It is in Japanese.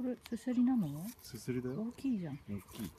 これすすりなの？すすりだよ。大きいじゃん。大きい。